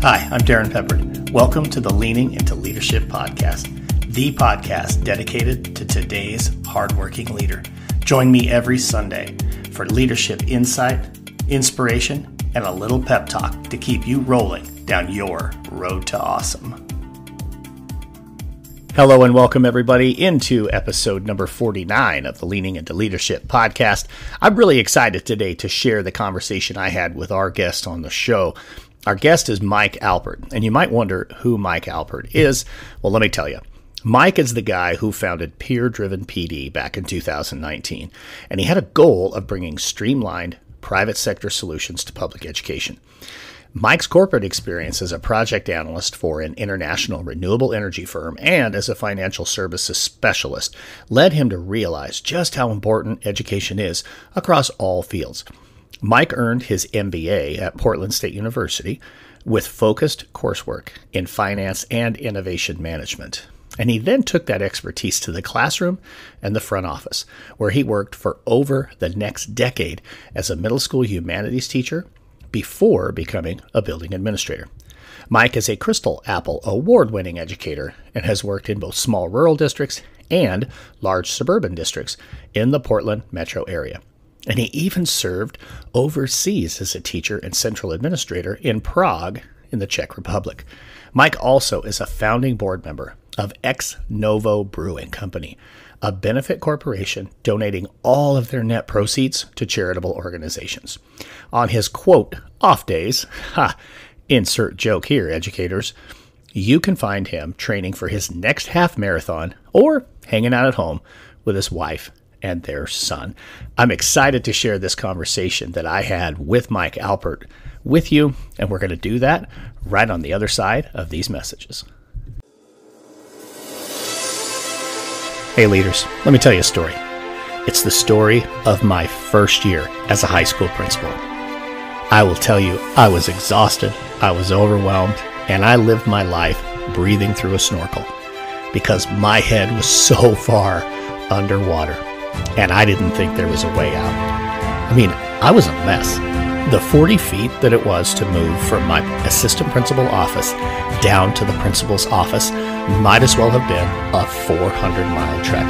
Hi, I'm Darrin Peppard. Welcome to the Leaning into Leadership podcast, the podcast dedicated to today's hardworking leader. Join me every Sunday for leadership insight, inspiration, and a little pep talk to keep you rolling down your road to awesome. Hello and welcome everybody into episode number 49 of the Leaning into Leadership podcast. I'm really excited today to share the conversation I had with our guest on the show. Our guest is Mike Alpert, and you might wonder who Mike Alpert is. Well, let me tell you. Mike is the guy who founded Peer Driven PD back in 2019, and he had a goal of bringing streamlined private sector solutions to public education. Mike's corporate experience as a project analyst for an international renewable energy firm and as a financial services specialist led him to realize just how important education is across all fields. Mike earned his MBA at Portland State University with focused coursework in finance and innovation management. And he then took that expertise to the classroom and the front office, where he worked for over the next decade as a middle school humanities teacher before becoming a building administrator. Mike is a Crystal Apple award winning educator and has worked in both small rural districts and large suburban districts in the Portland metro area and he even served overseas as a teacher and central administrator in Prague in the Czech Republic. Mike also is a founding board member of Ex Novo Brewing Company, a benefit corporation donating all of their net proceeds to charitable organizations. On his quote, off days, ha, insert joke here, educators, you can find him training for his next half marathon or hanging out at home with his wife and their son. I'm excited to share this conversation that I had with Mike Alpert with you, and we're going to do that right on the other side of these messages. Hey, leaders, let me tell you a story. It's the story of my first year as a high school principal. I will tell you, I was exhausted, I was overwhelmed, and I lived my life breathing through a snorkel because my head was so far underwater and I didn't think there was a way out. I mean, I was a mess. The 40 feet that it was to move from my assistant principal office down to the principal's office might as well have been a 400 mile trek.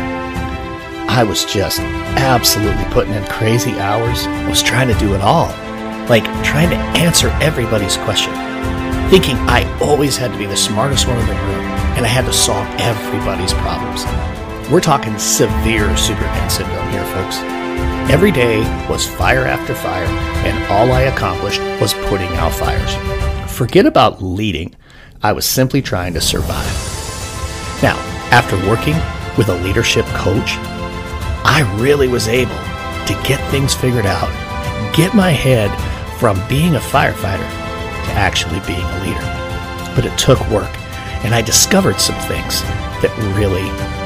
I was just absolutely putting in crazy hours. I was trying to do it all, like trying to answer everybody's question, thinking I always had to be the smartest one in the room and I had to solve everybody's problems. We're talking severe Superman syndrome here, folks. Every day was fire after fire, and all I accomplished was putting out fires. Forget about leading, I was simply trying to survive. Now, after working with a leadership coach, I really was able to get things figured out, get my head from being a firefighter to actually being a leader. But it took work, and I discovered some things that really.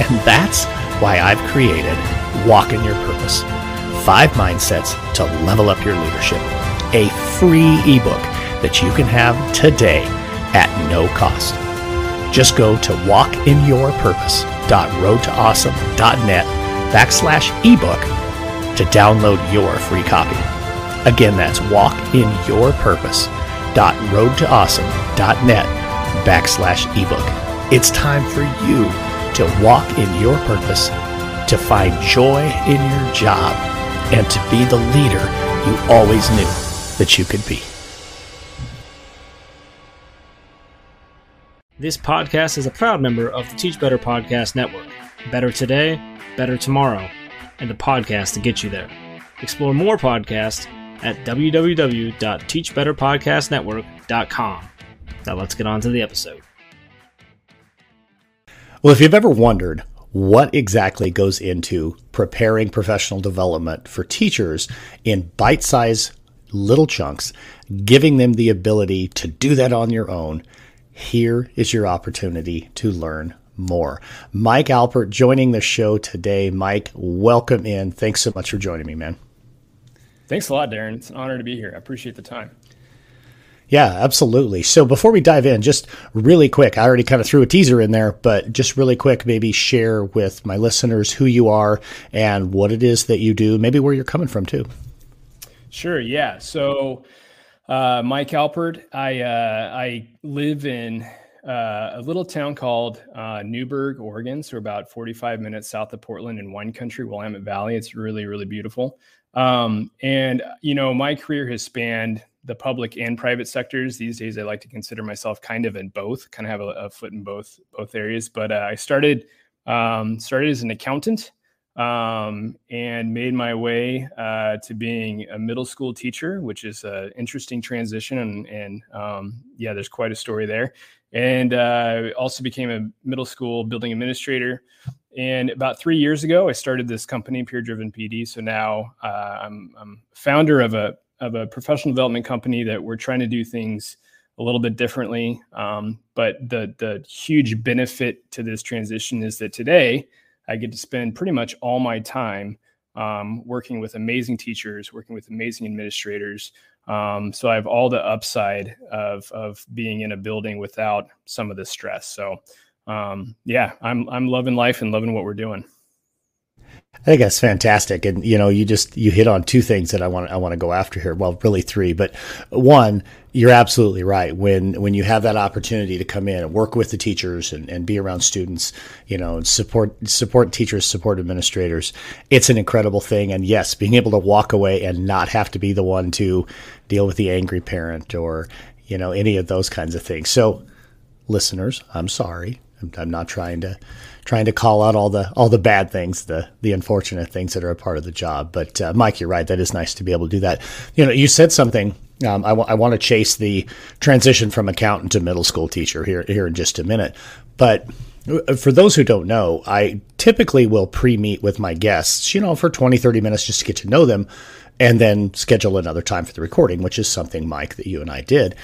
And that's why I've created Walk in Your Purpose Five Mindsets to Level Up Your Leadership, a free ebook that you can have today at no cost. Just go to walkinyourpurpose.roadtoawesome.net backslash ebook to download your free copy. Again, that's walkinyourpurpose.roadtoawesome.net backslash ebook. It's time for you to walk in your purpose, to find joy in your job, and to be the leader you always knew that you could be. This podcast is a proud member of the Teach Better Podcast Network. Better today, better tomorrow, and the podcast to get you there. Explore more podcasts at www.teachbetterpodcastnetwork.com. Now let's get on to the episode. Well, if you've ever wondered what exactly goes into preparing professional development for teachers in bite sized little chunks, giving them the ability to do that on your own, here is your opportunity to learn more. Mike Alpert joining the show today. Mike, welcome in. Thanks so much for joining me, man. Thanks a lot, Darrin. It's an honor to be here. I appreciate the time. Yeah, absolutely. So before we dive in, just really quick, I already kind of threw a teaser in there, but just really quick, maybe share with my listeners who you are and what it is that you do, maybe where you're coming from too. Sure. Yeah. So Uh, Mike Alpert. I uh, I live in uh, a little town called uh, Newberg, Oregon. So about 45 minutes south of Portland in wine country, Willamette Valley. It's really really beautiful. Um, and you know, my career has spanned the public and private sectors. These days, I like to consider myself kind of in both, kind of have a, a foot in both both areas. But uh, I started um, started as an accountant um, and made my way uh, to being a middle school teacher, which is an interesting transition. And, and um, yeah, there's quite a story there. And uh, also became a middle school building administrator. And about three years ago, I started this company, Peer Driven PD. So now uh, I'm, I'm founder of a of a professional development company that we're trying to do things a little bit differently. Um, but the the huge benefit to this transition is that today I get to spend pretty much all my time um, working with amazing teachers, working with amazing administrators. Um, so I have all the upside of of being in a building without some of the stress. So um, yeah, I'm I'm loving life and loving what we're doing. I think that's fantastic, and you know, you just you hit on two things that I want I want to go after here. Well, really three, but one, you're absolutely right. When when you have that opportunity to come in and work with the teachers and, and be around students, you know, and support support teachers, support administrators, it's an incredible thing. And yes, being able to walk away and not have to be the one to deal with the angry parent or you know any of those kinds of things. So, listeners, I'm sorry. I'm, I'm not trying to trying to call out all the all the bad things, the the unfortunate things that are a part of the job. But uh, Mike, you're right. That is nice to be able to do that. You know, you said something. Um, I, w- I want to chase the transition from accountant to middle school teacher here here in just a minute. But uh, for those who don't know, I typically will pre-meet with my guests, you know, for 20, 30 minutes just to get to know them and then schedule another time for the recording, which is something, Mike, that you and I did.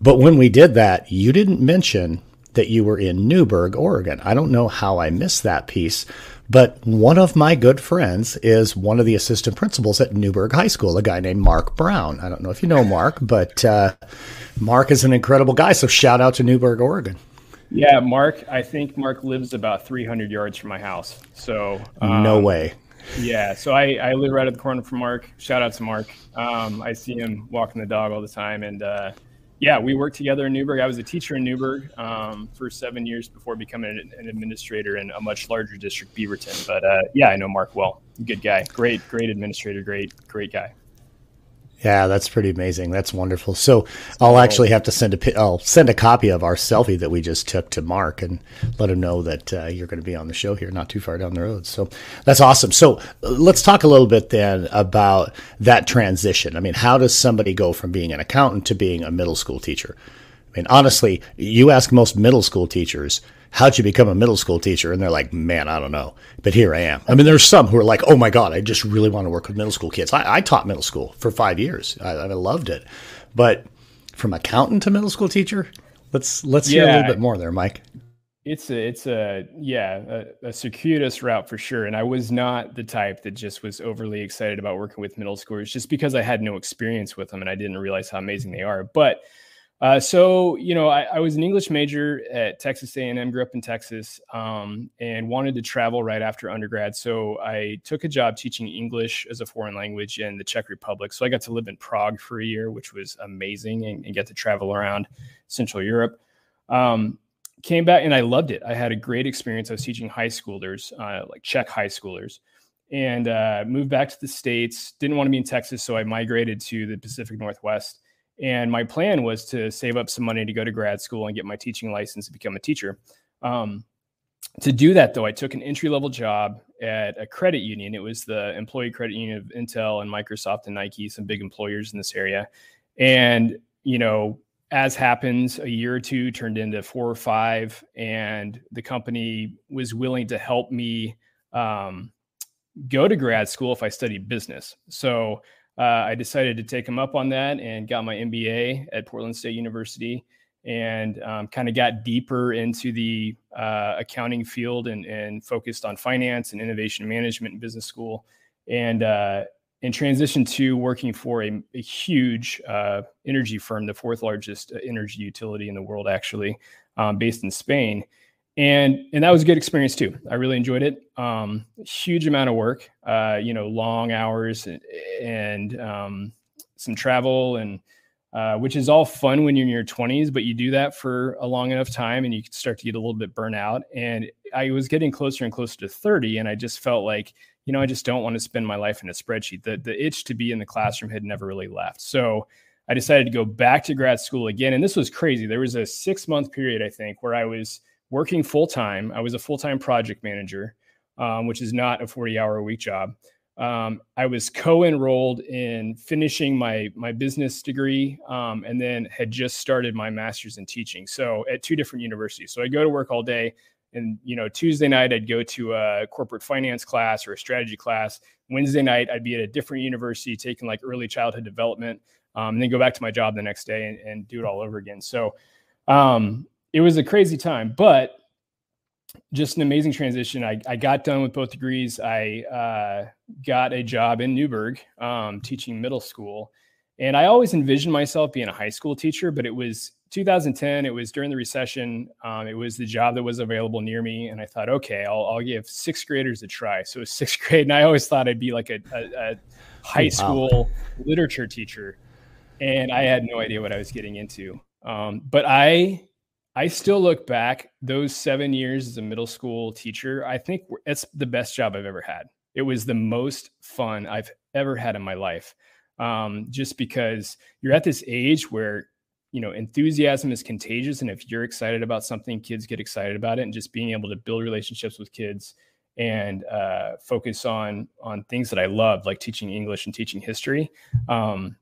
But when we did that, you didn't mention that you were in Newberg, Oregon. I don't know how I missed that piece, but one of my good friends is one of the assistant principals at Newberg High School, a guy named Mark Brown. I don't know if you know Mark, but uh, Mark is an incredible guy. So shout out to Newberg, Oregon. Yeah, Mark. I think Mark lives about 300 yards from my house. So um, no way. Yeah, so I, I live right at the corner from Mark. Shout out to Mark. Um, I see him walking the dog all the time, and uh, yeah, we worked together in Newberg. I was a teacher in Newberg um, for seven years before becoming an, an, administrator in a much larger district, Beaverton. But uh, yeah, I know Mark well. Good guy. Great, great administrator. Great, great guy. Yeah, that's pretty amazing. That's wonderful. So I'll actually have to send a I'll send a copy of our selfie that we just took to Mark and let him know that uh, you're going to be on the show here, not too far down the road. So that's awesome. So uh, let's talk a little bit then about that transition. I mean, how does somebody go from being an accountant to being a middle school teacher? I mean, honestly, you ask most middle school teachers, how'd you become a middle school teacher? And they're like, man, I don't know. But here I am. I mean, there's some who are like, oh my God, I just really want to work with middle school kids. I, I taught middle school for five years. I, I, loved it. But from accountant to middle school teacher, let's let's yeah. hear a little bit more there, Mike. It's a it's a yeah a, a, circuitous route for sure. And I was not the type that just was overly excited about working with middle schoolers just because I had no experience with them and I didn't realize how amazing they are. But uh, so you know, I, I, was an English major at Texas A&M. Grew up in Texas, um, and wanted to travel right after undergrad. So I took a job teaching English as a foreign language in the Czech Republic. So I got to live in Prague for a year, which was amazing, and, and get to travel around Central Europe. Um, came back and I loved it. I had a great experience. I was teaching high schoolers, uh, like Czech high schoolers, and uh, moved back to the states. Didn't want to be in Texas, so I migrated to the Pacific Northwest and my plan was to save up some money to go to grad school and get my teaching license to become a teacher. Um, to do that, though, I took an entry level job at a credit union. It was the employee credit union of Intel and Microsoft and Nike, some big employers in this area. And, you know, as happens, a year or two turned into four or five, and the company was willing to help me um, go to grad school if I studied business. So uh, I decided to take him up on that and got my MBA at Portland State University and um, kind of got deeper into the uh, accounting field and, and, focused on finance and innovation management and business school and uh, and transitioned to working for a, a huge uh, energy firm, the fourth largest uh, energy utility in the world, actually, um, based in Spain and and that was a good experience too. I really enjoyed it. Um, huge amount of work, uh, you know, long hours and, and um, some travel and uh, which is all fun when you're in your 20s, but you do that for a long enough time and you start to get a little bit burnt out. And I was getting closer and closer to 30, and I just felt like, you know, I just don't want to spend my life in a spreadsheet. The, the itch to be in the classroom had never really left. So I decided to go back to grad school again. And this was crazy. There was a six month period, I think, where I was working full time. I was a full time project manager, um, which is not a 40 hour a week job um, I was co-enrolled in finishing my my business degree, um, and then had just started my master's in teaching. So at two different universities. So I go to work all day, and you know Tuesday night I'd go to a corporate finance class or a strategy class. Wednesday night I'd be at a different university taking like early childhood development, um, and then go back to my job the next day and, and do it all over again. So um, it was a crazy time, but just an amazing transition. I, I got done with both degrees. I uh, got a job in Newberg um, teaching middle school. And I always envisioned myself being a high school teacher, but it was 2010. It was during the recession. Um, it was the job that was available near me. And I thought, okay, I'll, I'll give sixth graders a try. So it was sixth grade. And I always thought I'd be like a, a, a high school literature teacher. And I had no idea what I was getting into. Um, but I I still look back those seven years as a middle school teacher. I think it's the best job I've ever had. It was the most fun I've ever had in my life. Um, just because you're at this age where you know enthusiasm is contagious, and if you're excited about something, kids get excited about it, and just being able to build relationships with kids and uh, focus on on things that I love, like teaching English and teaching history. Um,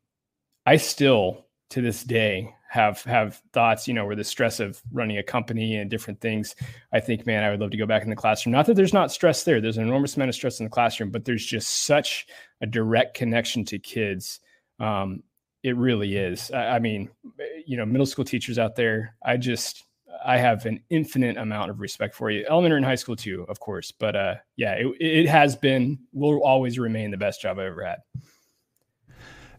I still to this day have have thoughts you know where the stress of running a company and different things i think man i would love to go back in the classroom. Not that there's not stress there there's an enormous amount of stress in the classroom but there's just such a direct connection to kids. Um, it really is. I, I mean you know middle school teachers out there i just i have an infinite amount of respect for you. Elementary and high school too of course but uh yeah it, it has been will always remain the best job i've ever had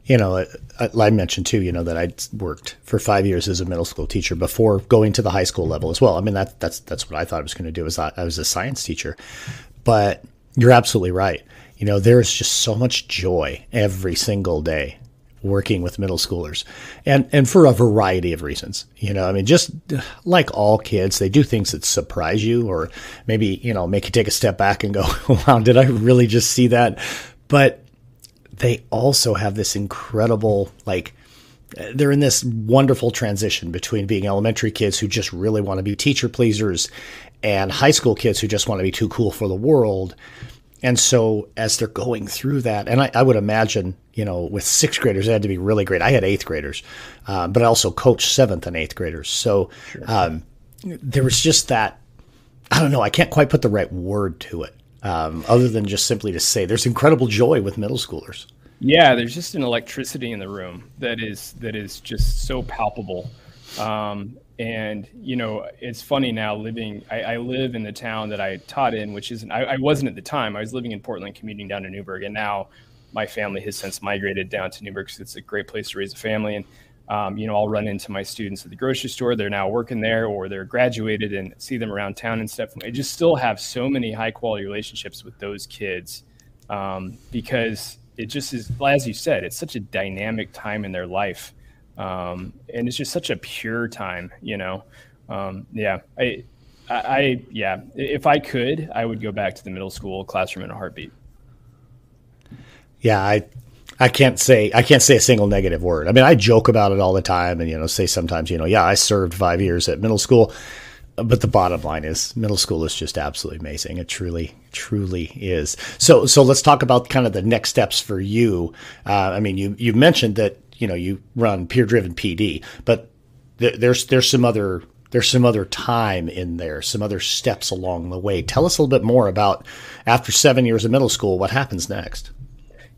you know, I, mentioned too, you know, that I worked for five years as a middle school teacher before going to the high school level as well. I mean, that that's that's what I thought I was going to do. Was I, I was a science teacher, but you're absolutely right. You know, there is just so much joy every single day working with middle schoolers, and and for a variety of reasons. You know, I mean, just like all kids, they do things that surprise you, or maybe you know make you take a step back and go, "Wow, did I really just see that?" But they also have this incredible like they're in this wonderful transition between being elementary kids who just really want to be teacher pleasers and high school kids who just want to be too cool for the world. And so as they're going through that, and I, I would imagine, you know, with sixth graders, it had to be really great. I had eighth graders, uh, but I also coached seventh and eighth graders. So um, there was just that, I don't know, I can't quite put the right word to it um, other than just simply to say there's incredible joy with middle schoolers. Yeah, there's just an electricity in the room that is that is just so palpable. Um, and you know, it's funny now living. I, I, live in the town that I taught in, which isn't. I, I wasn't at the time. I was living in Portland, commuting down to Newberg, and now my family has since migrated down to Newberg because it's a great place to raise a family. And um, you know, I'll run into my students at the grocery store. They're now working there or they're graduated and see them around town and stuff. I just still have so many high quality relationships with those kids um, because it just is, as you said, it's such a dynamic time in their life. Um, and it's just such a pure time, you know? Um, yeah. I, I, yeah, if I could, I would go back to the middle school classroom in a heartbeat. Yeah, I I can't say I can't say a single negative word. I mean, I joke about it all the time, and you know, say sometimes, you know, yeah, I served five years at middle school, but the bottom line is middle school is just absolutely amazing. It truly, truly is. So, so let's talk about kind of the next steps for you. Uh, I mean, you you mentioned that you know you run peer driven PD, but th- there's there's some other there's some other time in there, some other steps along the way. Tell us a little bit more about after seven years of middle school, what happens next.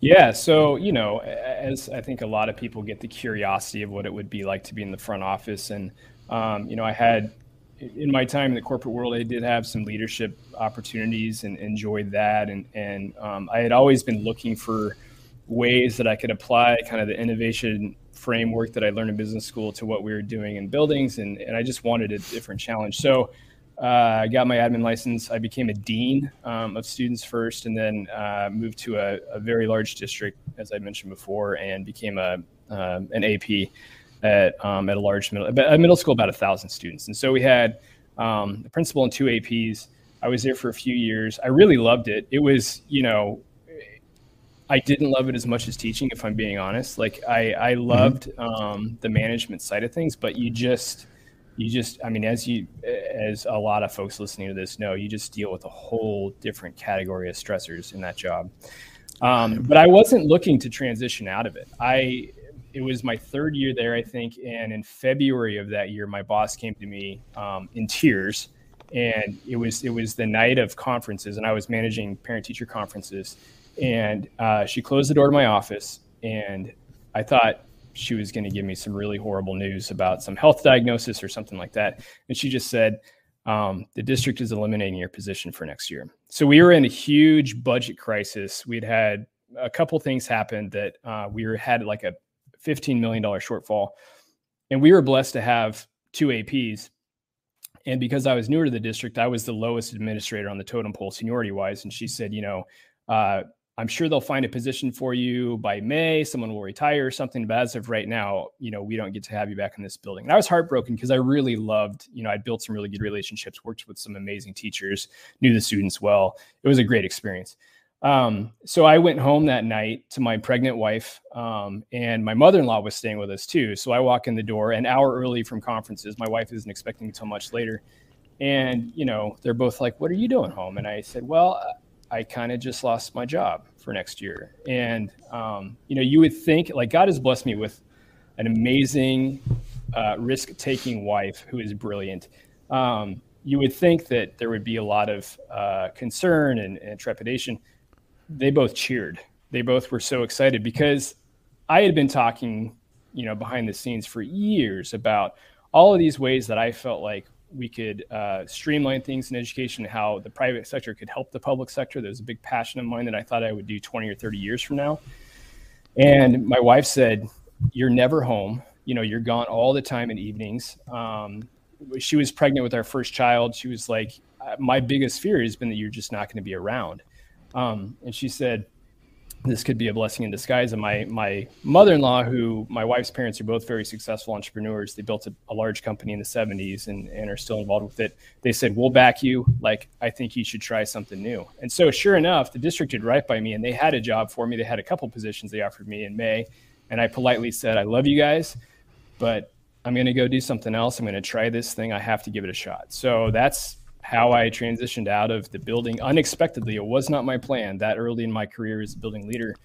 Yeah. So, you know, as I think a lot of people get the curiosity of what it would be like to be in the front office. And, um, you know, I had in my time in the corporate world, I did have some leadership opportunities and enjoyed that. And, and um, I had always been looking for ways that I could apply kind of the innovation framework that I learned in business school to what we were doing in buildings. And, and I just wanted a different challenge. So, uh, I got my admin license. I became a dean um, of students first, and then uh, moved to a, a, very large district, as I mentioned before, and became a um, an AP. at um, at a large middle a middle school about a thousand students, and so we had um, the principal and two APs. I was there for a few years. I really loved it. It was you know I didn't love it as much as teaching, if I'm being honest. Like I, I mm-hmm. loved mm-hmm. um, the management side of things, but you just, you just, I mean, as you, as a lot of folks listening to this know, you just deal with a whole different category of stressors in that job. Um, but I wasn't looking to transition out of it. I, it was my third year there, I think, and in February of that year, my boss came to me um, in tears, and it was it was the night of conferences, and I was managing parent teacher conferences and uh, she closed the door to my office, and I thought she was going to give me some really horrible news about some health diagnosis or something like that. And she just said, um, the district is eliminating your position for next year. So we were in a huge budget crisis. We'd had a couple things happen that uh, we were, had like a $15 million shortfall. And we were blessed to have two APs. And because I was newer to the district, I was the lowest administrator on the totem pole seniority wise. And she said, you know, uh, I'm sure they'll find a position for you by May. Someone will retire or something. But as of right now, you know, we don't get to have you back in this building. And I was heartbroken because I really loved, you know, I'd built some really good relationships, worked with some amazing teachers, knew the students well. It was a great experience. Um, so I went home that night to my pregnant wife, um, and my mother-in-law was staying with us too. So I walk in the door an hour early from conferences. My wife isn't expecting me until much later. And, you know, they're both like, what are you doing home? And I said, well, I kind of just lost my job for next year. And, um, you know, you would think like God has blessed me with an amazing uh, risk taking wife who is brilliant. Um, you would think that there would be a lot of uh, concern and, and trepidation. They both cheered. They both were so excited because I had been talking, you know, behind the scenes for years about all of these ways that I felt like we could uh, streamline things in education, how the private sector could help the public sector. Was a big passion of mine that I thought I would do 20 or 30 years from now. And my wife said, You're never home. You know, you're gone all the time in evenings. Um, she was pregnant with our first child. She was like, My biggest fear has been that you're just not going to be around. Um, and she said, this could be a blessing in disguise. And my my mother-in-law, who my wife's parents are both very successful entrepreneurs, they built a, a, large company in the 70s and, and are still involved with it. They said, We'll back you. Like, I think you should try something new. And so sure enough, the district did right by me and they had a job for me. They had a couple positions they offered me in May. And I politely said, I love you guys, but I'm gonna go do something else. I'm gonna try this thing. I have to give it a shot. So that's how I transitioned out of the building unexpectedly. It was not my plan that early in my career as a building leader,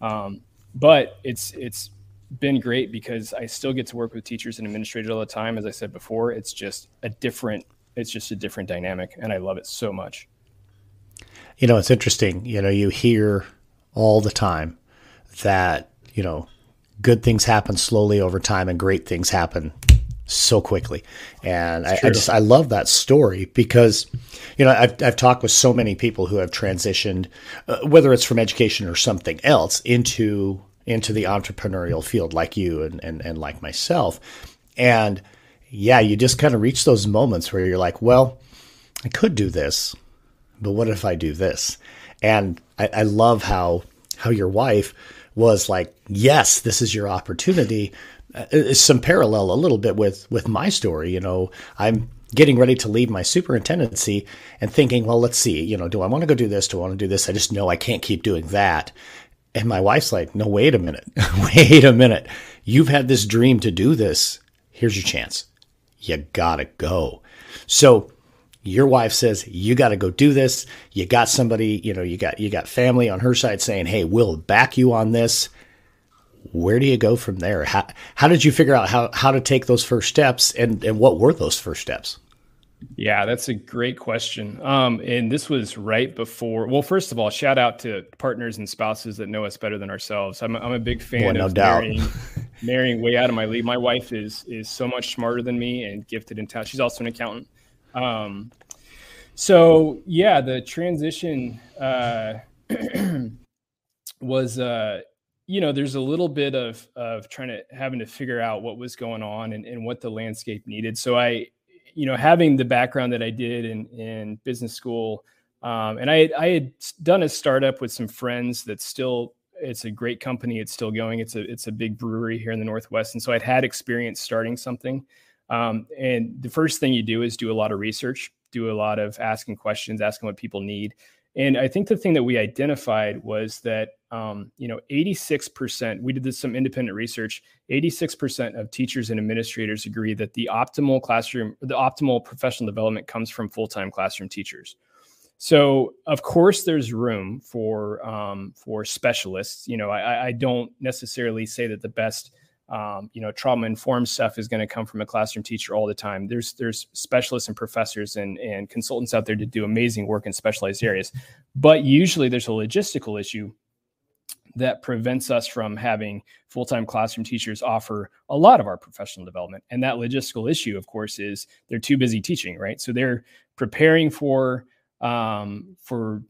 um, but it's it's been great because I still get to work with teachers and administrators all the time. As I said before, it's just a different it's just a different dynamic, and I love it so much. You know, it's interesting. You know, you hear all the time that you know good things happen slowly over time, and great things happen so quickly. And I, I, just I love that story because you know I've I've talked with so many people who have transitioned, uh, whether it's from education or something else, into into the entrepreneurial field, like you and and, and like myself, and yeah, you just kind of reach those moments where you're like, well, I could do this, but what if I do this? And I, I love how how your wife was like, yes, this is your opportunity, uh, some parallel a little bit with with my story. You know, I'm getting ready to leave my superintendency and thinking, well, let's see, you know, do I want to go do this? Do I want to do this? I just know I can't keep doing that. And my wife's like, no, wait a minute. wait a minute. You've had this dream to do this. Here's your chance. You gotta go. So your wife says you got to go do this. You got somebody, you know, you got you got family on her side saying, "Hey, we'll back you on this." Where do you go from there? How, how did you figure out how, how to take those first steps and, and what were those first steps? Yeah, that's a great question. Um, and this was right before. Well, first of all, shout out to partners and spouses that know us better than ourselves. I'm, I'm a big fan Boy, of no marrying, marrying way out of my league. My wife is is so much smarter than me and gifted in talent. She's also an accountant. Um, so yeah, the transition uh, was uh, you know, there's a little bit of of trying to having to figure out what was going on and, and what the landscape needed. So I, you know, having the background that I did in in business school, um, and I I had done a startup with some friends that still it's a great company. It's still going. It's a it's a big brewery here in the Northwest, and so I'd had experience starting something. Um, and the first thing you do is do a lot of research, do a lot of asking questions, asking what people need. And I think the thing that we identified was that um, you know 86%. We did this some independent research. 86% of teachers and administrators agree that the optimal classroom, the optimal professional development comes from full time classroom teachers. So of course there's room for um, for specialists. You know, I, I, don't necessarily say that the best um, you know trauma informed stuff is going to come from a classroom teacher all the time. There's there's specialists and professors and and consultants out there to do amazing work in specialized areas, but usually there's a logistical issue that prevents us from having full-time classroom teachers offer a lot of our professional development and that logistical issue of course is they're too busy teaching right so they're preparing for um, for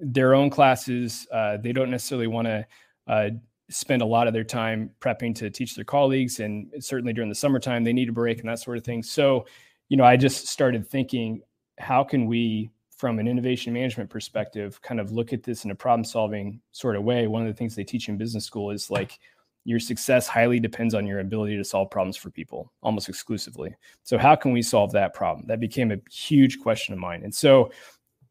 their own classes. Uh, they don't necessarily want to uh, spend a lot of their time prepping to teach their colleagues, and certainly during the summertime, they need a break and that sort of thing. So, you know, I just started thinking, how can we, from an innovation management perspective, kind of look at this in a problem-solving sort of way? One of the things they teach in business school is like your success highly depends on your ability to solve problems for people almost exclusively. So, how can we solve that problem? That became a huge question of mine. And so,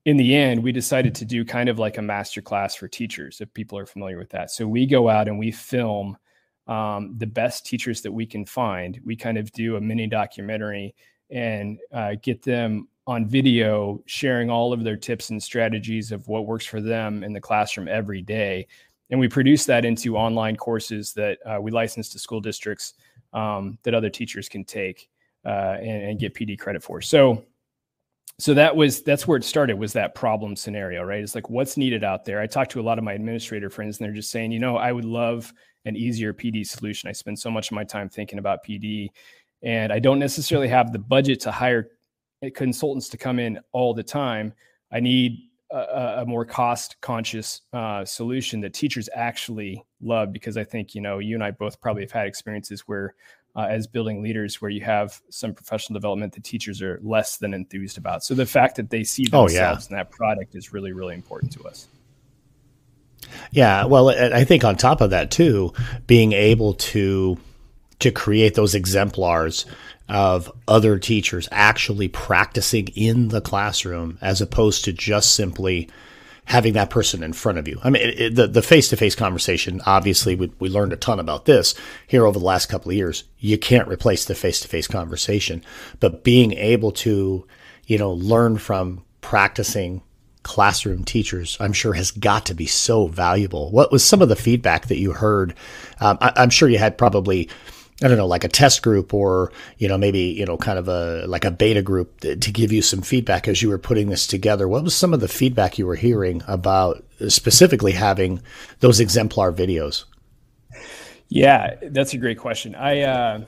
in the end, we decided to do kind of like a master class for teachers, if people are familiar with that. So we go out and we film um, the best teachers that we can find. We kind of do a mini documentary and uh, get them on video sharing all of their tips and strategies of what works for them in the classroom every day. And we produce that into online courses that uh, we license to school districts um, that other teachers can take uh, and, and get PD credit for. So so that was that's where it started was that problem scenario right? It's like what's needed out there? I talked to a lot of my administrator friends and they're just saying you know i would love an easier pd solution. I spend so much of my time thinking about pd and i don't necessarily have the budget to hire consultants to come in all the time. I need a, a more cost conscious uh, solution that teachers actually love because i think you know you and i both probably have had experiences where uh, as building leaders where you have some professional development that teachers are less than enthused about. So the fact that they see themselves oh, yeah. in that product is really, really important to us. Yeah, well, I think on top of that too, being able to to create those exemplars of other teachers actually practicing in the classroom as opposed to just simply having that person in front of you. I mean, it, it, the the face to face conversation. Obviously, we we learned a ton about this here over the last couple of years. You can't replace the face to face conversation, but being able to, you know, learn from practicing classroom teachers, I'm sure has got to be so valuable. What was some of the feedback that you heard? Um, I, I'm sure you had probably I don't know, like a test group or, you know, maybe, you know, kind of a, like a beta group to give you some feedback as you were putting this together. What was some of the feedback you were hearing about specifically having those exemplar videos? Yeah, that's a great question. I, uh,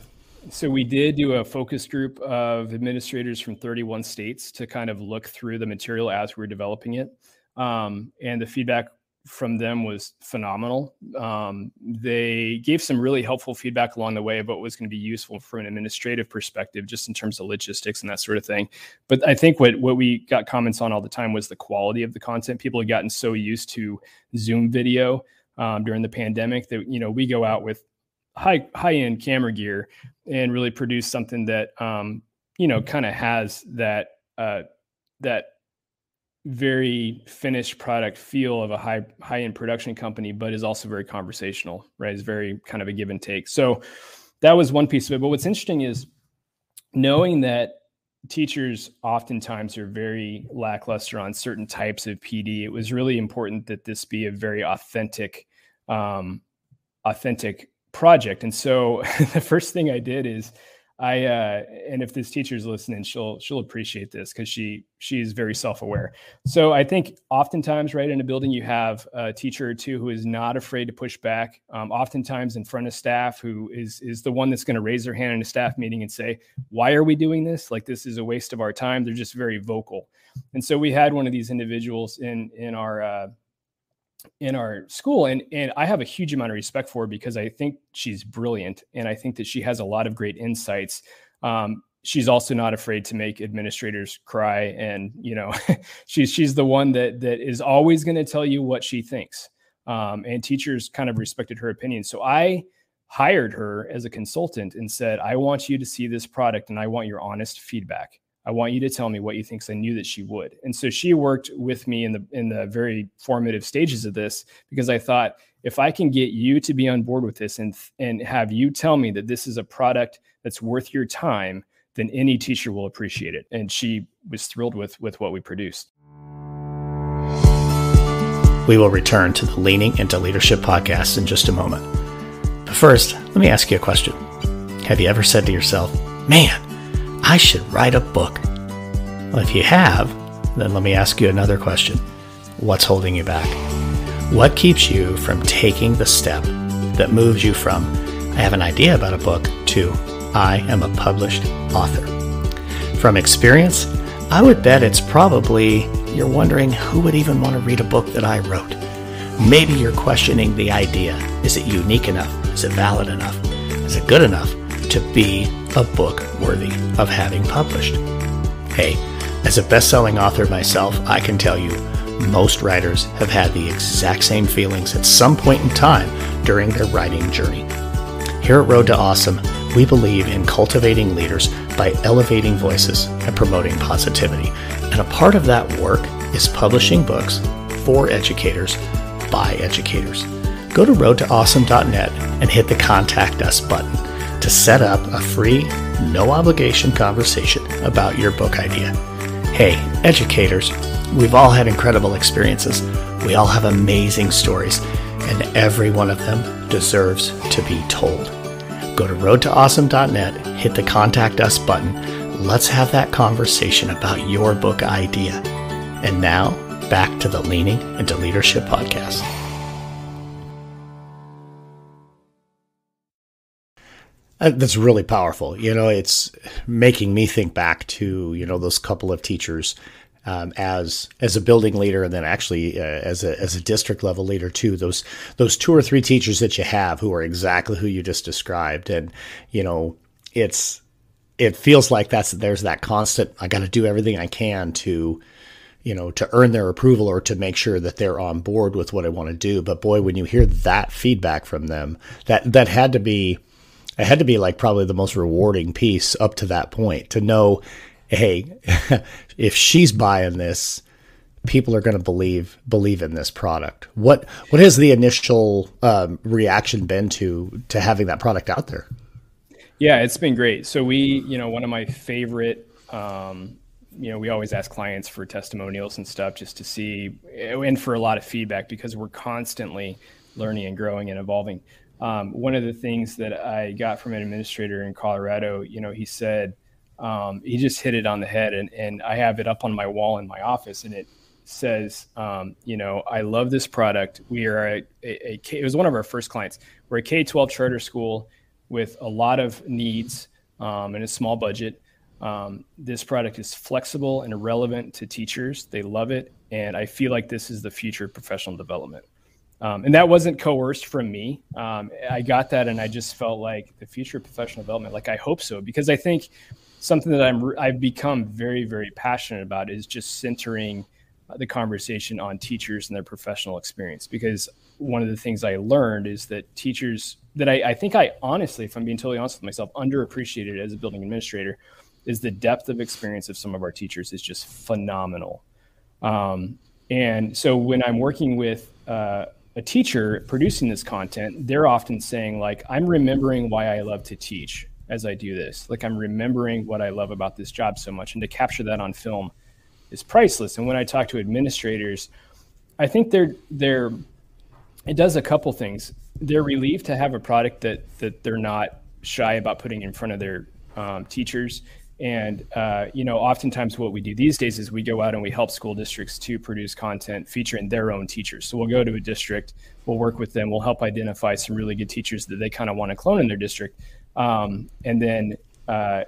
so we did do a focus group of administrators from 31 states to kind of look through the material as we are developing it. Um, and the feedback from them was phenomenal. Um, they gave some really helpful feedback along the way about what was going to be useful from an administrative perspective, just in terms of logistics and that sort of thing. But I think what what we got comments on all the time was the quality of the content. People had gotten so used to Zoom video um, during the pandemic that you know we go out with high high end camera gear and really produce something that um, you know kind of has that uh, that very finished product feel of a high high end production company, but is also very conversational, right? It's very kind of a give and take. So that was one piece of it. But what's interesting is knowing that teachers oftentimes are very lackluster on certain types of PD. It was really important that this be a very authentic, um, authentic project. And so the first thing I did is I uh, and if this teacher's listening, she'll she'll appreciate this because she she's very self-aware. So I think oftentimes, right in a building, you have a teacher or two who is not afraid to push back. Um, oftentimes in front of staff, who is is the one that's going to raise their hand in a staff meeting and say, "Why are we doing this? Like this is a waste of our time." They're just very vocal. And so we had one of these individuals in in our uh, in our school and and I have a huge amount of respect for her because I think she's brilliant and I think that she has a lot of great insights. Um, she's also not afraid to make administrators cry and you know she's she's the one that that is always going to tell you what she thinks. um, and teachers kind of respected her opinion. So I hired her as a consultant and said, I want you to see this product and I want your honest feedback. I want you to tell me what you think. I knew that she would. And so she worked with me in the in the very formative stages of this because I thought if I can get you to be on board with this and and have you tell me that this is a product that's worth your time, then any teacher will appreciate it. And she was thrilled with with what we produced. We will return to the Leaning into Leadership podcast in just a moment. But first, let me ask you a question. Have you ever said to yourself, man, I should write a book. Well, if you have, then let me ask you another question What's holding you back? What keeps you from taking the step that moves you from, I have an idea about a book, to I am a published author? From experience, I would bet it's probably you're wondering who would even want to read a book that I wrote. Maybe you're questioning the idea. Is it unique enough? Is it valid enough? Is it good enough to be a book worthy of having published. Hey, as a best selling author myself, I can tell you most writers have had the exact same feelings at some point in time during their writing journey. Here at Road to Awesome, we believe in cultivating leaders by elevating voices and promoting positivity. And a part of that work is publishing books for educators by educators. Go to roadtoawesome.net and hit the Contact Us button to set up a free, no obligation conversation about your book idea. Hey, educators, we've all had incredible experiences. We all have amazing stories, and every one of them deserves to be told. Go to roadtoawesome.net, hit the contact us button. Let's have that conversation about your book idea. And now, back to the Leaning into Leadership podcast. That's really powerful. You know, it's making me think back to you know those couple of teachers um, as as a building leader, and then actually uh, as a as a district level leader too. Those those two or three teachers that you have who are exactly who you just described, and you know, it's it feels like that's there's that constant. I got to do everything I can to you know to earn their approval or to make sure that they're on board with what I want to do. But boy, when you hear that feedback from them, that that had to be it had to be like probably the most rewarding piece up to that point to know, hey, if she's buying this, people are going to believe believe in this product. What what has the initial um, reaction been to to having that product out there? Yeah, it's been great. So we, you know, one of my favorite. Um, you know, we always ask clients for testimonials and stuff just to see, and for a lot of feedback because we're constantly learning and growing and evolving. Um, one of the things that I got from an administrator in Colorado, you know, he said um, he just hit it on the head, and and I have it up on my wall in my office, and it says, um, you know, I love this product. We are a, a, a K, it was one of our first clients. We're a K twelve charter school with a lot of needs um, and a small budget. Um, this product is flexible and relevant to teachers. They love it, and I feel like this is the future of professional development. Um, and that wasn't coerced from me. Um, I got that, and I just felt like the future of professional development. Like I hope so, because I think something that I'm I've become very very passionate about is just centering the conversation on teachers and their professional experience. Because one of the things I learned is that teachers that I, I think I honestly, if I'm being totally honest with myself, underappreciated as a building administrator is the depth of experience of some of our teachers is just phenomenal. Um, and so when I'm working with uh, a teacher producing this content, they're often saying like, I'm remembering why I love to teach as I do this. Like I'm remembering what I love about this job so much. And to capture that on film is priceless. And when I talk to administrators, I think they're they're it does a couple things. They're relieved to have a product that that they're not shy about putting in front of their um, teachers and uh, you know, oftentimes what we do these days is we go out and we help school districts to produce content featuring their own teachers. So we'll go to a district, we'll work with them, we'll help identify some really good teachers that they kind of want to clone in their district, um, and then uh,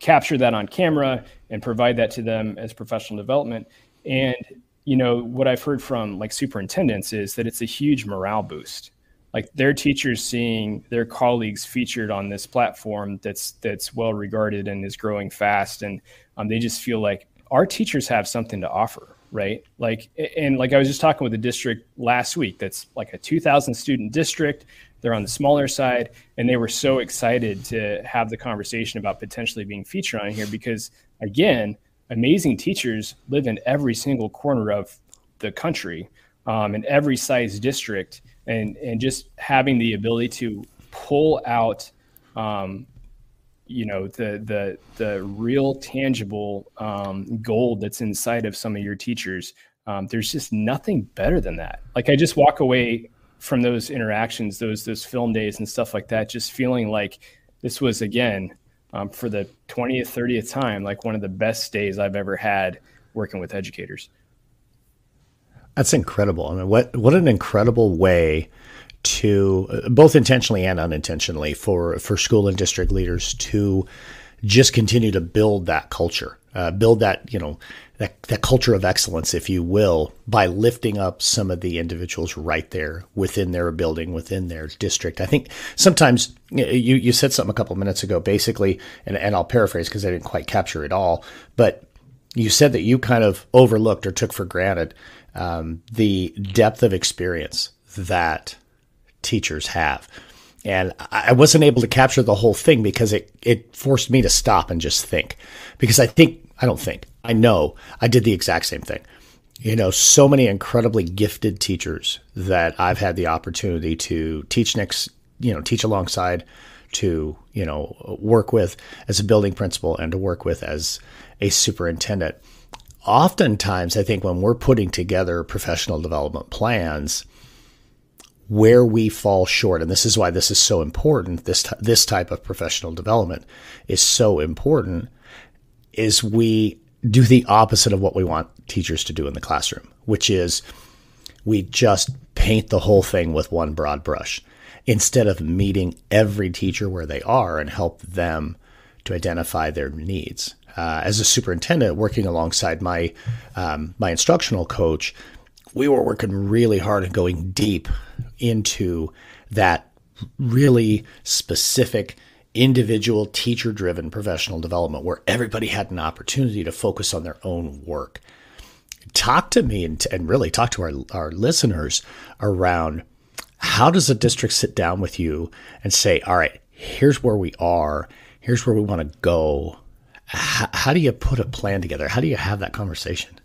capture that on camera and provide that to them as professional development. And you know, what I've heard from like superintendents is that it's a huge morale boost like their teachers seeing their colleagues featured on this platform that's that's well regarded and is growing fast and um, they just feel like our teachers have something to offer right? Like, and like I was just talking with a district last week that's like a 2,000 student district. They're on the smaller side, and they were so excited to have the conversation about potentially being featured on here because, again, amazing teachers live in every single corner of the country, um, in every size district, and and just having the ability to pull out um, you know the the the real tangible um, gold that's inside of some of your teachers um, there's just nothing better than that. Like i just walk away from those interactions those those film days and stuff like that just feeling like this was again um, for the 20th 30th time like one of the best days i've ever had working with educators that's incredible i mean what what an incredible way to both intentionally and unintentionally for for school and district leaders to just continue to build that culture, uh, build that you know that that culture of excellence, if you will, by lifting up some of the individuals right there within their building, within their district. I think sometimes you you said something a couple minutes ago, basically, and and I'll paraphrase because I didn't quite capture it all, but you said that you kind of overlooked or took for granted um, the depth of experience that teachers have. And I wasn't able to capture the whole thing because it, it forced me to stop and just think. Because I think, I don't think, I know I did the exact same thing. You know, so many incredibly gifted teachers that I've had the opportunity to teach next, you know, teach alongside, to, you know, work with as a building principal and to work with as a superintendent. Oftentimes, I think when we're putting together professional development plans, where we fall short, and this is why this is so important. This t- this type of professional development is so important. Is we do the opposite of what we want teachers to do in the classroom, which is we just paint the whole thing with one broad brush instead of meeting every teacher where they are and help them to identify their needs. Uh, as a superintendent, working alongside my um, my instructional coach, we were working really hard and going deep into that really specific individual teacher driven professional development where everybody had an opportunity to focus on their own work. Talk to me and, and really talk to our, our listeners around how does a district sit down with you and say, all right, here's where we are, here's where we want to go. How, do you put a plan together? How do you have that conversation?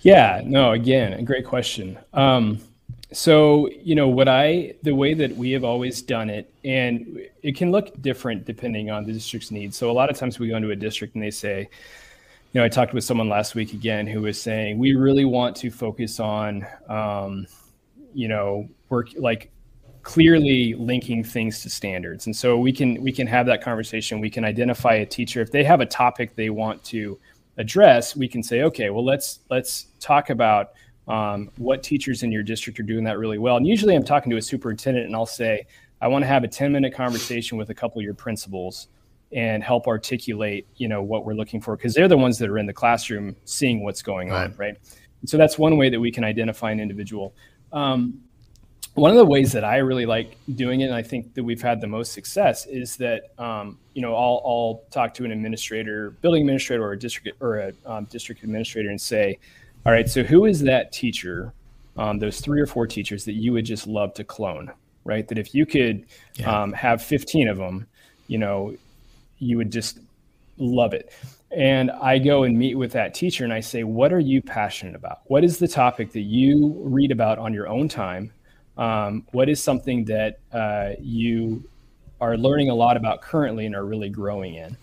Yeah, no, again, a great question. Um, so, you know, what I, the way that we have always done it, and it can look different depending on the district's needs. So, a lot of times we go into a district and they say, you know, I talked with someone last week again who was saying, we really want to focus on, um, you know, work like clearly linking things to standards. And so we can, we can have that conversation. We can identify a teacher if they have a topic they want to address, we can say, okay, well, let's, let's talk about, um, what teachers in your district are doing that really well. And usually I'm talking to a superintendent and I'll say, I want to have a 10 minute conversation with a couple of your principals and help articulate, you know, what we're looking for because they're the ones that are in the classroom seeing what's going right. on, right? And so that's one way that we can identify an individual. Um, one of the ways that I really like doing it, and I think that we've had the most success, is that um, you know I'll, I'll, talk to an administrator, building administrator, or a district or a um, district administrator, and say, all right, so who is that teacher, um, those three or four teachers that you would just love to clone, right? That if you could yeah. um, have 15 of them, you know, you would just love it. And I go and meet with that teacher and I say, what are you passionate about? What is the topic that you read about on your own time? Um, what is something that uh, you are learning a lot about currently and are really growing in?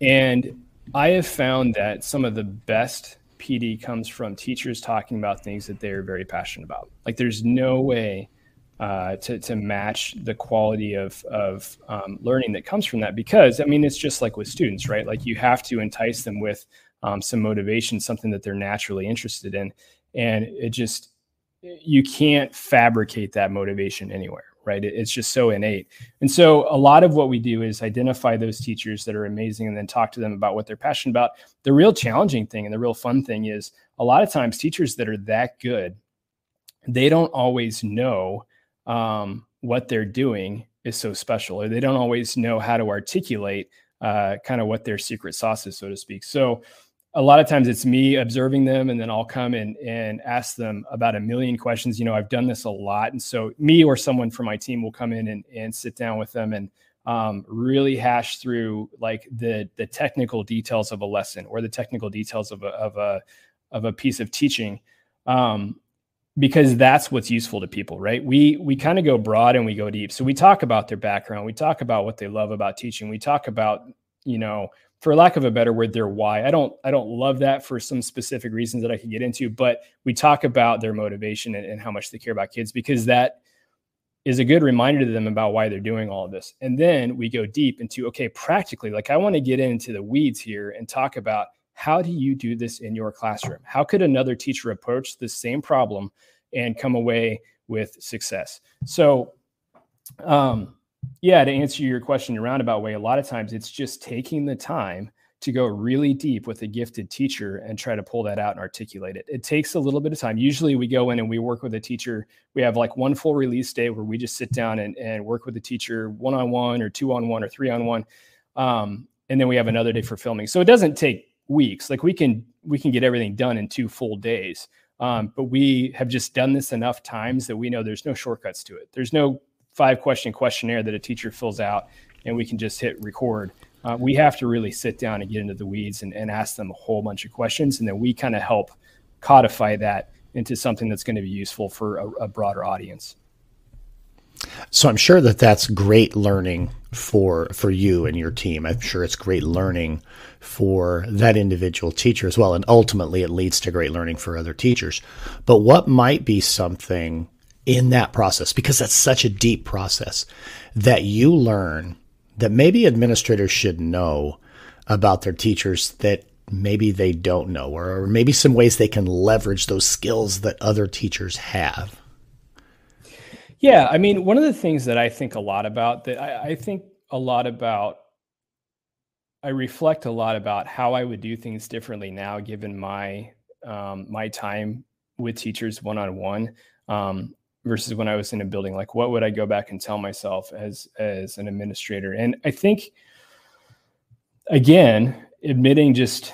And I have found that some of the best PD comes from teachers talking about things that they're very passionate about. Like there's no way uh, to, to match the quality of, of um, learning that comes from that because I mean, it's just like with students, right? Like you have to entice them with um, some motivation, something that they're naturally interested in. And it just, you can't fabricate that motivation anywhere right? It's just so innate. And so a lot of what we do is identify those teachers that are amazing and then talk to them about what they're passionate about. The real challenging thing and the real fun thing is a lot of times teachers that are that good, they don't always know um, what they're doing is so special, or they don't always know how to articulate uh, kind of what their secret sauce is, so to speak. So a lot of times it's me observing them and then I'll come and, and ask them about a million questions. You know, I've done this a lot. And so me or someone from my team will come in and, and sit down with them and um, really hash through like the, the technical details of a lesson or the technical details of a, of a, of a piece of teaching. Um, because that's what's useful to people, right? We, we kind of go broad and we go deep. So we talk about their background. We talk about what they love about teaching. We talk about, you know, for lack of a better word, their why. I don't I don't love that for some specific reasons that I could get into, but we talk about their motivation and, and, how much they care about kids because that is a good reminder to them about why they're doing all of this. And then we go deep into okay, practically, like I want to get into the weeds here and talk about how do you do this in your classroom? How could another teacher approach the same problem and come away with success? So um yeah, to answer your question in a roundabout way, a lot of times it's just taking the time to go really deep with a gifted teacher and try to pull that out and articulate it. It takes a little bit of time. Usually we go in and we work with a teacher. We have like one full release day where we just sit down and, and work with the teacher one on one or two on one or three on one. Um, and then we have another day for filming. So it doesn't take weeks. Like we can we can get everything done in two full days. Um, but we have just done this enough times that we know there's no shortcuts to it. There's no five question questionnaire that a teacher fills out and we can just hit record. Uh, we have to really sit down and get into the weeds and, and ask them a whole bunch of questions. And then we kind of help codify that into something that's going to be useful for a, a broader audience. So I'm sure that that's great learning for for you and your team. I'm sure it's great learning for that individual teacher as well and ultimately it leads to great learning for other teachers. But what might be something in that process because that's such a deep process that you learn that maybe administrators should know about their teachers that maybe they don't know or, maybe some ways they can leverage those skills that other teachers have. Yeah i mean one of the things that i think a lot about that I, I think a lot about i reflect a lot about how i would do things differently now given my um, my time with teachers one-on-one. Um, versus when I was in a building. Like, what would I go back and tell myself as as an administrator? And I think, again, admitting just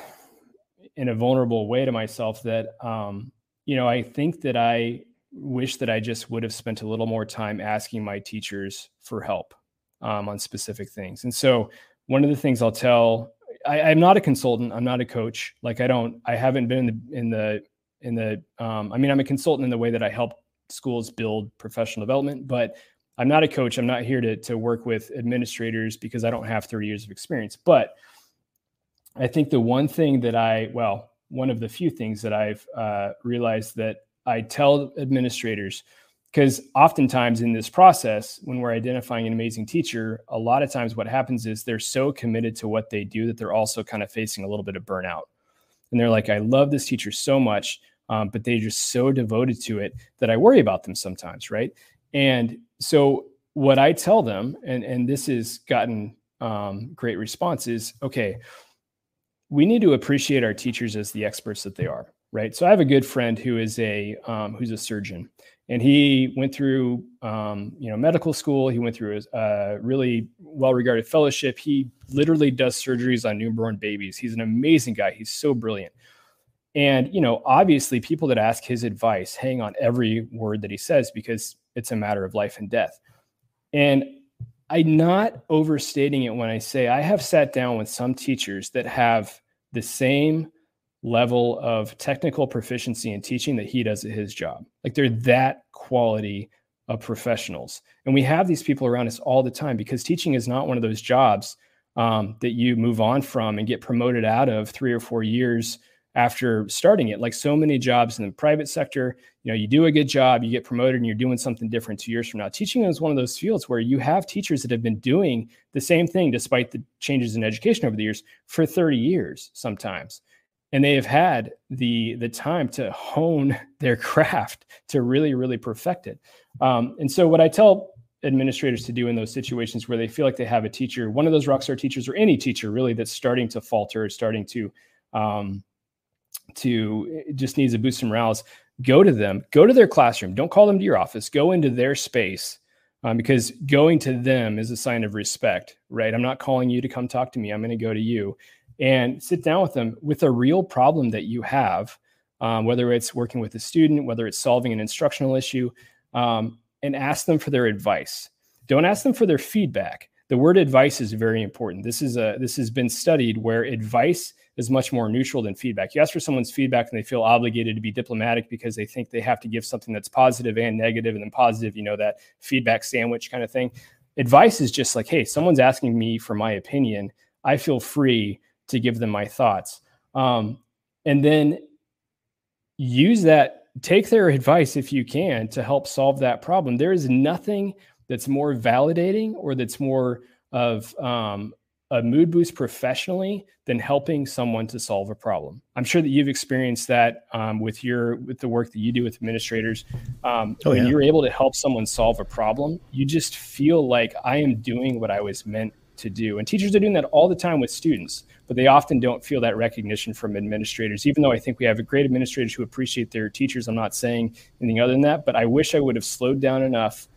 in a vulnerable way to myself that, um, you know, I think that I wish that I just would have spent a little more time asking my teachers for help um, on specific things. And so, one of the things I'll tell. I, I'm not a consultant. I'm not a coach. Like I don't. I haven't been in the in the in the. Um, I mean, I'm a consultant in the way that I help schools build professional development, but I'm not a coach. I'm not here to, to work with administrators because I don't have 30 years of experience. But I think the one thing that I, well, one of the few things that I've uh, realized that I tell administrators, because oftentimes in this process, when we're identifying an amazing teacher, a lot of times what happens is they're so committed to what they do that they're also kind of facing a little bit of burnout. And they're like, I love this teacher so much um, but they're just so devoted to it that I worry about them sometimes, right? And so what I tell them, and and this has gotten um, great responses. Is okay, we need to appreciate our teachers as the experts that they are, right? So I have a good friend who is a um, who's a surgeon, and he went through um, you know medical school. He went through a really well-regarded fellowship. He literally does surgeries on newborn babies. He's an amazing guy. He's so brilliant. And, you know, obviously people that ask his advice hang on every word that he says because it's a matter of life and death. And I'm not overstating it when I say I have sat down with some teachers that have the same level of technical proficiency in teaching that he does at his job. Like they're that quality of professionals. And we have these people around us all the time because teaching is not one of those jobs um, that you move on from and get promoted out of three or four years after starting it. Like so many jobs in the private sector you know you do a good job you get promoted and you're doing something different two years from now. Teaching is one of those fields where you have teachers that have been doing the same thing despite the changes in education over the years for 30 years sometimes. And they have had the the time to hone their craft to really really perfect it. Um, and so what i tell administrators to do in those situations where they feel like they have a teacher one of those rockstar teachers or any teacher really that's starting to falter starting to um, to just needs a boost in morale go to them, go to their classroom. Don't call them to your office. Go into their space um, because going to them is a sign of respect, right? I'm not calling you to come talk to me. I'm going to go to you and sit down with them with a real problem that you have, um, whether it's working with a student, whether it's solving an instructional issue, um, and ask them for their advice. Don't ask them for their feedback. The word advice is very important. This is a this has been studied where advice is much more neutral than feedback. You ask for someone's feedback and they feel obligated to be diplomatic because they think they have to give something that's positive and negative, and then positive, you know, that feedback sandwich kind of thing. Advice is just like, hey, someone's asking me for my opinion. I feel free to give them my thoughts. Um, and then use that, take their advice if you can to help solve that problem. There is nothing that's more validating or that's more of um, a mood boost professionally than helping someone to solve a problem. I'm sure that you've experienced that um, with your with the work that you do with administrators. Um, oh, when yeah. you're able to help someone solve a problem, you just feel like I am doing what I was meant to do. And teachers are doing that all the time with students, but they often don't feel that recognition from administrators. Even though I think we have a great administrators who appreciate their teachers, I'm not saying anything other than that. But I wish I would have slowed down enough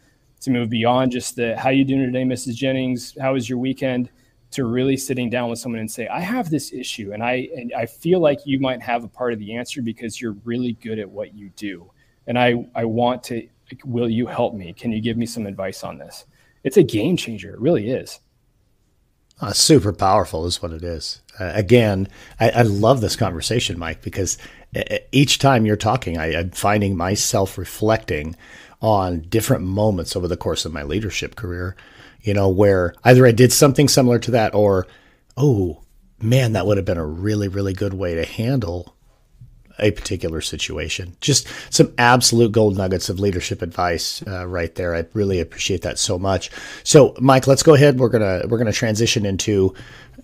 to move beyond just the "How you doing today, Mrs. Jennings? How was your weekend?" To really sitting down with someone and say, I have this issue and I and I feel like you might have a part of the answer because you're really good at what you do. And I, I want to will you help me? Can you give me some advice on this? It's a game changer. It really is. Uh, super powerful is what it is. Uh, again, I, I, love this conversation, Mike, because each time you're talking, I, I'm finding myself reflecting on different moments over the course of my leadership career you know, where either I did something similar to that or, oh, man, that would have been a really, really good way to handle a particular situation. Just some absolute gold nuggets of leadership advice uh, right there. I really appreciate that so much. So, Mike, let's go ahead. We're gonna we're gonna transition into,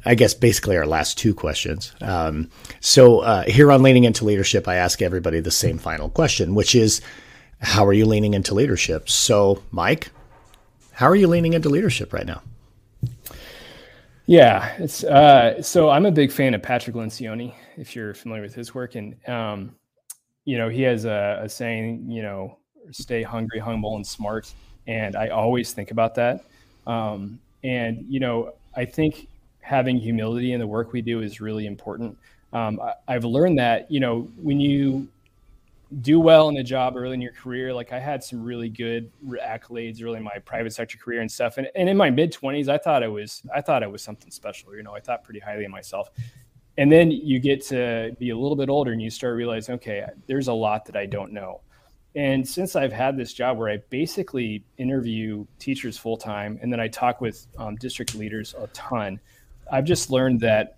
I guess, basically our last two questions. Um, so uh, here on leaning into leadership, I ask everybody the same final question, which is, how are you leaning into leadership? So, Mike, how are you leaning into leadership right now? Yeah, it's uh, so I'm a big fan of Patrick Lencioni. If you're familiar with his work, and um, you know he has a, a, saying, you know, stay hungry, humble, and smart. And I always think about that. Um, and you know, I think having humility in the work we do is really important. Um, I, have learned that you know when you do well in a job early in your career. Like I had some really good accolades early in my private sector career and stuff. And, and in my mid twenties, I thought I was, I thought I was something special. You know, I thought pretty highly of myself. And then you get to be a little bit older and you start realizing, okay, there's a lot that I don't know. And since I've had this job where I basically interview teachers full time and then I talk with um, district leaders a ton, I've just learned that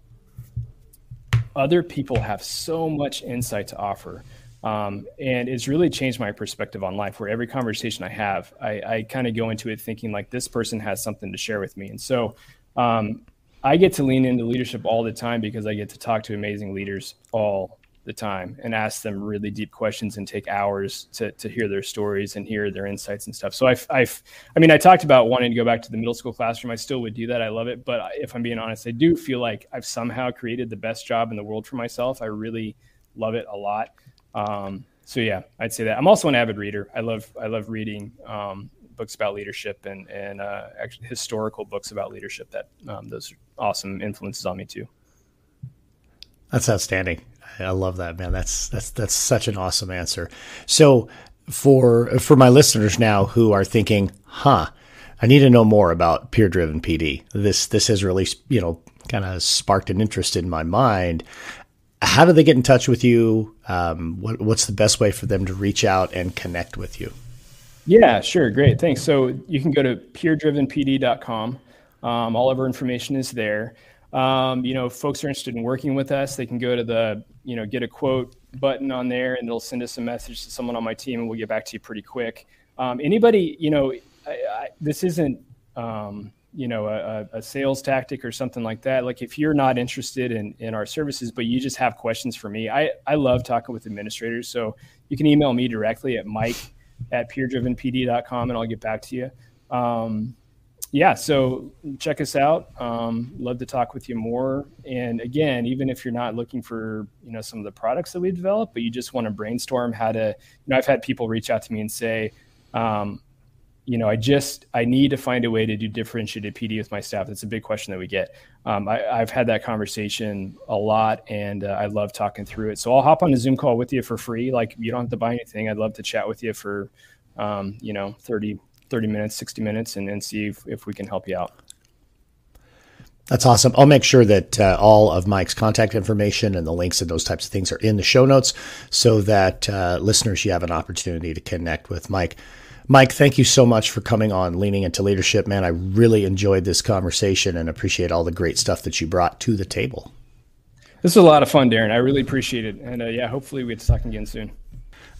other people have so much insight to offer um, and it's really changed my perspective on life where every conversation I have, I, I kind of go into it thinking like this person has something to share with me. And so um, I get to lean into leadership all the time because I get to talk to amazing leaders all the time and ask them really deep questions and take hours to, to hear their stories and hear their insights and stuff. So I've, I've, I mean, I talked about wanting to go back to the middle school classroom. I still would do that. I love it. But if I'm being honest, I do feel like I've somehow created the best job in the world for myself. I really love it a lot. Um, so yeah, I'd say that. I'm also an avid reader. I love I love reading um, books about leadership and and uh, actually historical books about leadership. That um, those are awesome influences on me too. That's outstanding. I love that, man. That's that's that's such an awesome answer. So for for my listeners now who are thinking, "Huh, I need to know more about peer-driven PD." This this has really, you know, kind of sparked an interest in my mind how do they get in touch with you? Um, what, what's the best way for them to reach out and connect with you? Yeah, sure. Great. Thanks. So you can go to peerdrivenpd.com. Um, all of our information is there. Um, you know, folks are interested in working with us, they can go to the, you know, get a quote button on there and it'll send us a message to someone on my team and we'll get back to you pretty quick. Um, anybody, you know, I, I, this isn't, um, you know a, a, sales tactic or something like that like if you're not interested in in our services but you just have questions for me i i love talking with administrators so you can email me directly at mike at peerdrivenpd.com and i'll get back to you. Um, yeah so check us out. Um, love to talk with you more. And again even if you're not looking for you know some of the products that we develop but you just want to brainstorm how to you know i've had people reach out to me and say um, you know, I just I need to find a way to do differentiated PD with my staff. That's a big question that we get. Um, I, have had that conversation a lot, and uh, I love talking through it. So I'll hop on a Zoom call with you for free. Like you don't have to buy anything. I'd love to chat with you for, um, you know, 30, 30 minutes, 60 minutes, and, and see if, if we can help you out. That's awesome. I'll make sure that uh, all of Mike's contact information and the links and those types of things are in the show notes so that uh, listeners, you have an opportunity to connect with Mike. Mike, thank you so much for coming on Leaning into Leadership, man. I really enjoyed this conversation and appreciate all the great stuff that you brought to the table. This was a lot of fun, Darrin. I really appreciate it. And uh, yeah, hopefully we get to talk again soon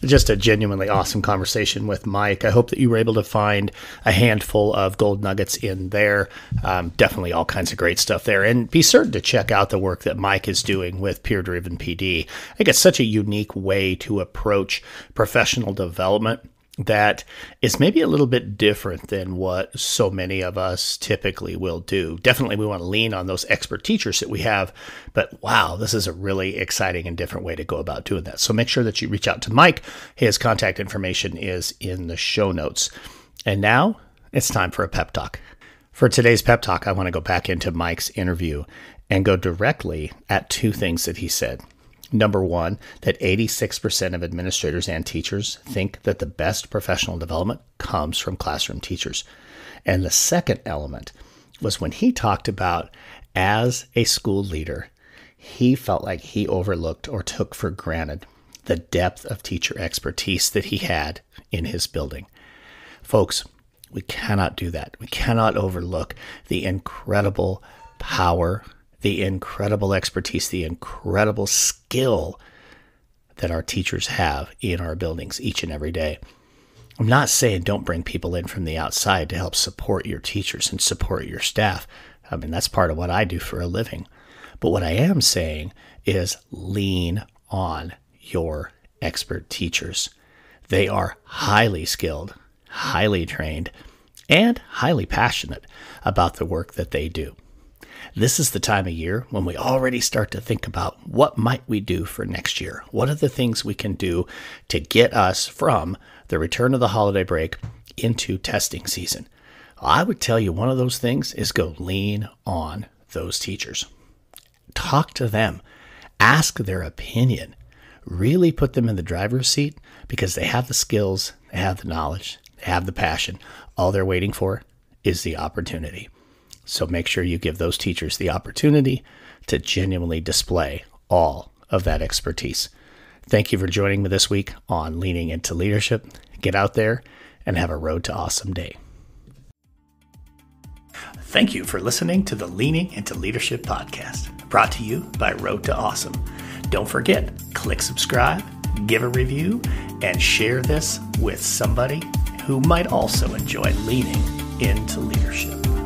just a genuinely awesome conversation with Mike. I hope that you were able to find a handful of gold nuggets in there. Um, definitely all kinds of great stuff there. And be certain to check out the work that Mike is doing with Peer Driven PD. I think it's such a unique way to approach professional development that is maybe a little bit different than what so many of us typically will do. Definitely, we want to lean on those expert teachers that we have, but wow, this is a really exciting and different way to go about doing that. So make sure that you reach out to Mike. His contact information is in the show notes. And now it's time for a pep talk. For today's pep talk, I want to go back into Mike's interview and go directly at two things that he said. Number one, that 86% of administrators and teachers think that the best professional development comes from classroom teachers. And the second element was when he talked about as a school leader, he felt like he overlooked or took for granted the depth of teacher expertise that he had in his building. Folks, we cannot do that. We cannot overlook the incredible power the incredible expertise, the incredible skill that our teachers have in our buildings each and every day. I'm not saying don't bring people in from the outside to help support your teachers and support your staff. I mean, that's part of what I do for a living. But what I am saying is lean on your expert teachers. They are highly skilled, highly trained, and highly passionate about the work that they do. This is the time of year when we already start to think about what might we do for next year? What are the things we can do to get us from the return of the holiday break into testing season? I would tell you one of those things is go lean on those teachers. Talk to them. Ask their opinion. Really put them in the driver's seat because they have the skills, they have the knowledge, they have the passion. All they're waiting for is the opportunity. So make sure you give those teachers the opportunity to genuinely display all of that expertise. Thank you for joining me this week on Leaning into Leadership. Get out there and have a road to awesome day. Thank you for listening to the Leaning into Leadership podcast, brought to you by Road to Awesome. Don't forget, click subscribe, give a review, and share this with somebody who might also enjoy leaning into leadership.